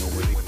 know